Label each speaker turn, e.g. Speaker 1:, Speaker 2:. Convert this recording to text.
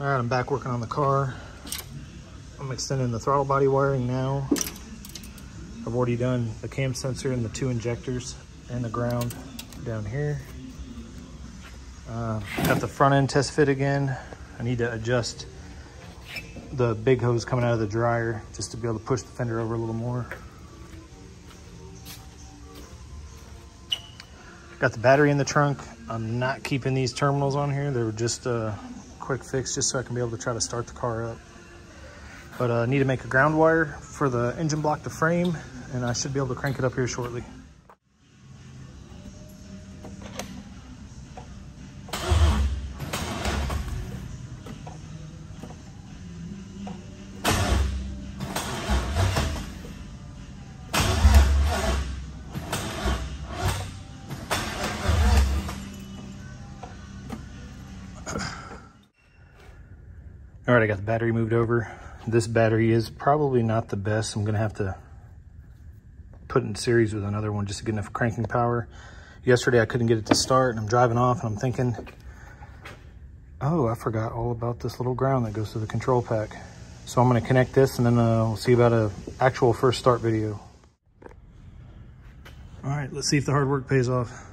Speaker 1: All right, I'm back working on the car. I'm extending the throttle body wiring now. I've already done the cam sensor and the two injectors and the ground down here. Uh, got the front end test fit again. I need to adjust the big hose coming out of the dryer just to be able to push the fender over a little more. Got the battery in the trunk. I'm not keeping these terminals on here. They were just a quick fix just so I can be able to try to start the car up. But I uh, need to make a ground wire for the engine block to frame and I should be able to crank it up here shortly. All right, I got the battery moved over. This battery is probably not the best. I'm gonna have to put in series with another one just to get enough cranking power. Yesterday I couldn't get it to start and I'm driving off and I'm thinking, oh, I forgot all about this little ground that goes to the control pack. So I'm gonna connect this and then uh, we'll see about a actual first start video. All right, let's see if the hard work pays off.